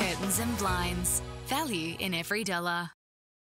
curtains and blinds. Value in every dollar.